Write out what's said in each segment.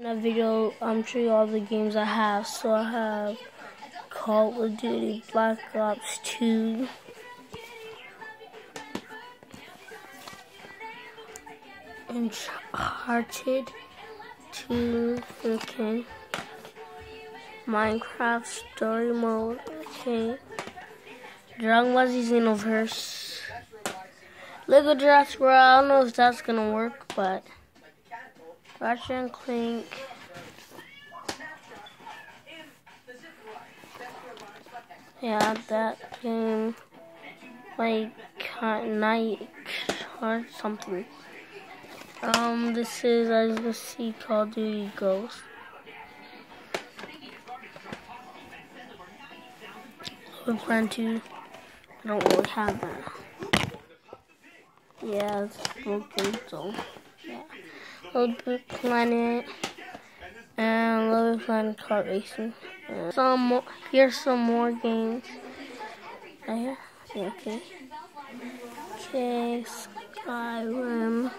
In that video, I'm showing all the games I have. So I have Call of Duty Black Ops 2. Uncharted 2, okay. Minecraft Story Mode, okay. Dragon Ball Z Xenoverse. Lego Jurassic World, I don't know if that's gonna work, but Ratchet and Clank. Yeah, that game, like night or something. Um, this is as you see Call of Duty Ghost. We plan to. I don't really have that. Yeah, it's broken, so yeah. Little Planet and Little Planet Kart Racing. And some more, here's some more games. Uh, yeah, okay. Okay, Skyrim.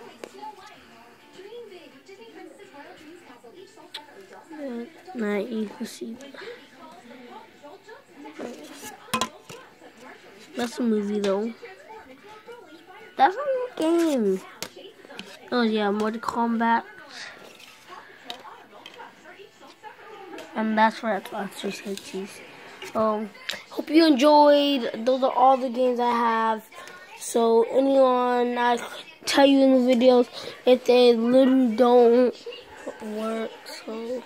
Now you can see. That's a movie though. That's a game. Oh yeah, Mortal Kombat. And that's where Xbox 360. Um, hope you enjoyed. Those are all the games I have. So anyone I tell you in the videos if they literally don't work. So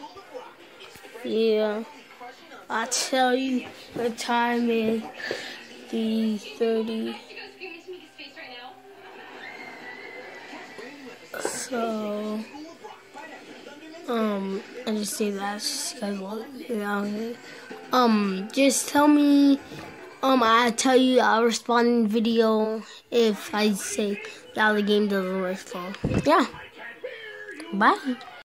yeah, I tell you the time is the 30. So, um, I just say that just guys want. Um, just tell me, um, I tell you, I'll respond in video if I say, that the game doesn't work. So, yeah. Bye.